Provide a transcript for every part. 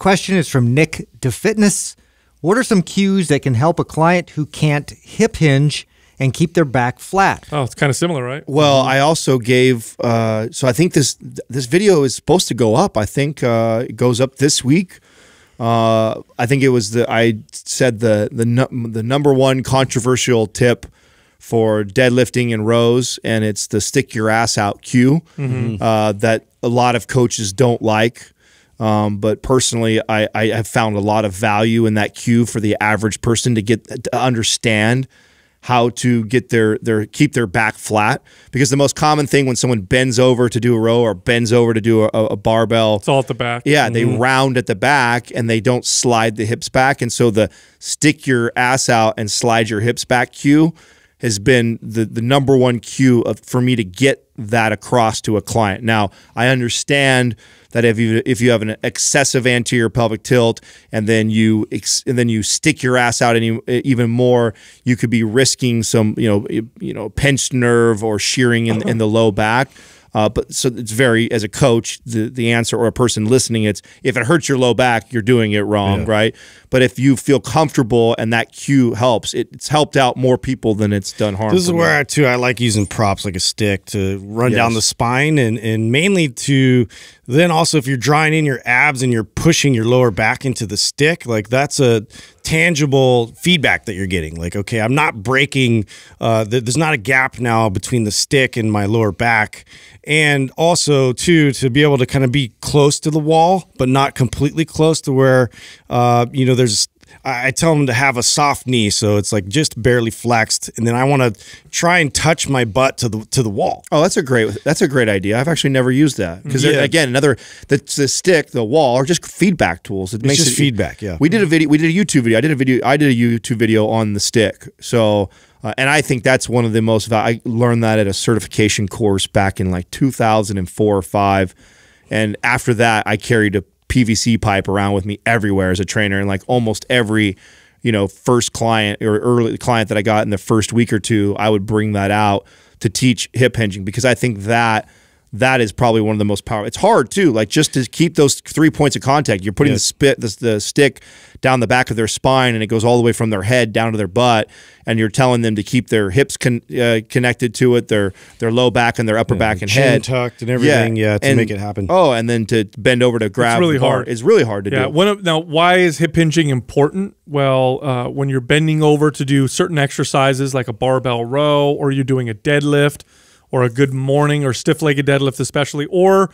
question is from Nick DeFitness. What are some cues that can help a client who can't hip hinge and keep their back flat? Oh, it's kind of similar, right? Well, I also gave. Uh, so I think this this video is supposed to go up. I think uh, it goes up this week. Uh, I think it was the I said the the nu- the number one controversial tip for deadlifting and rows, and it's the stick your ass out cue uh, that a lot of coaches don't like. Um, but personally, I, I have found a lot of value in that cue for the average person to get to understand how to get their their keep their back flat because the most common thing when someone bends over to do a row or bends over to do a, a barbell It's all at the back. yeah, they round at the back and they don't slide the hips back. And so the stick your ass out and slide your hips back cue has been the, the number one cue of, for me to get that across to a client. Now, I understand that if you if you have an excessive anterior pelvic tilt and then you and then you stick your ass out any even more, you could be risking some you know you know pinched nerve or shearing in, in the low back. Uh, but so it's very as a coach, the the answer or a person listening, it's if it hurts your low back, you're doing it wrong, right? But if you feel comfortable and that cue helps, it, it's helped out more people than it's done harm. This is where I, too I like using props like a stick to run down the spine and and mainly to then also if you're drawing in your abs and you're pushing your lower back into the stick like that's a tangible feedback that you're getting like okay I'm not breaking uh, th- there's not a gap now between the stick and my lower back. And also too to be able to kind of be close to the wall but not completely close to where uh, you know there's I I tell them to have a soft knee, so it's like just barely flexed, and then I want to try and touch my butt to the to the wall. Oh, that's a great that's a great idea. I've actually never used that because Yeah. again, another the, the stick, the wall are just feedback tools. It makes just it, feedback, yeah. we did a video. We did a YouTube video. I did a video. I did a YouTube video on the stick. So, uh, and I think that's one of the most. I learned that at a certification course back in like 2004 or five, and after that, I carried a PVC pipe around with me everywhere as a trainer, and like almost every you know first client or early client that I got in the first week or two, I would bring that out to teach hip hinging because I think that that is probably one of the most powerful. It's hard too, like just to keep those three points of contact. You're putting the spit, the, the stick down the back of their spine, and it goes all the way from their head down to their butt. And you're telling them to keep their hips con- uh, connected to it, their their low back and their upper back and chin head tucked and everything, yeah, to make it happen. Oh, and then to bend over to grab. It's really hard. It's really hard to Yeah. do. One of, now, why is hip hinging important? Well, uh, when you're bending over to do certain exercises like a barbell row, or you're doing a deadlift, or a good morning or stiff-legged deadlift, especially, or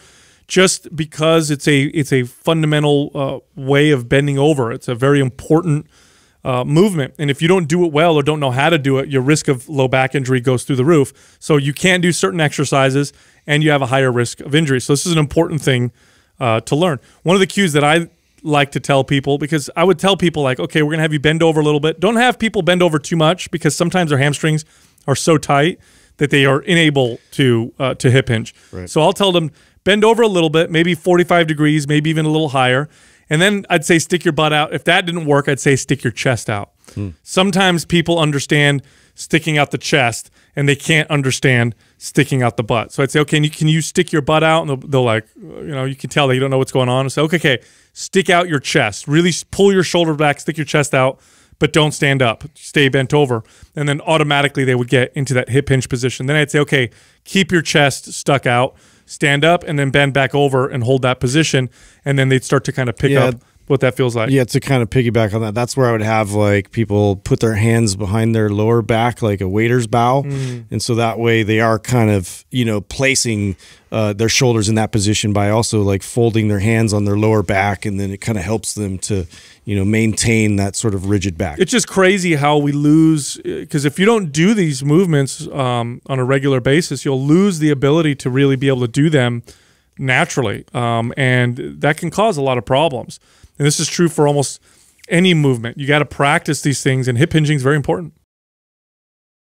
just because it's a it's a fundamental uh, way of bending over. It's a very important uh, movement, and if you don't do it well or don't know how to do it, your risk of low back injury goes through the roof. So you can't do certain exercises, and you have a higher risk of injury. So this is an important thing uh, to learn. One of the cues that I like to tell people because I would tell people like, okay, we're gonna have you bend over a little bit. Don't have people bend over too much because sometimes their hamstrings are so tight that they are unable to uh, to hip hinge. So I'll tell them bend over a little bit, maybe 45 degrees, maybe even a little higher. And then I'd say stick your butt out. If that didn't work, I'd say stick your chest out. Sometimes people understand sticking out the chest and they can't understand sticking out the butt. So I'd say, okay, can you, can you stick your butt out? And they'll, they'll like, you know, you can tell they don't know what's going on. So, okay, okay, stick out your chest. Really pull your shoulder back, stick your chest out, but don't stand up. Stay bent over. And then automatically they would get into that hip hinge position. Then I'd say, okay, keep your chest stuck out, stand up, and then bend back over and hold that position. And then they'd start to kind of pick Yeah. up what that feels like. Yeah, to kind of piggyback on that, that's where I would have like people put their hands behind their lower back, like a waiter's bow, and so that way they are kind of you know placing uh, their shoulders in that position by also like folding their hands on their lower back, and then it kind of helps them to you know maintain that sort of rigid back. it's just crazy how we lose because if you don't do these movements um, on a regular basis, you'll lose the ability to really be able to do them naturally, um, and that can cause a lot of problems. And this is true for almost any movement. You got to practice these things, and hip hinging is very important.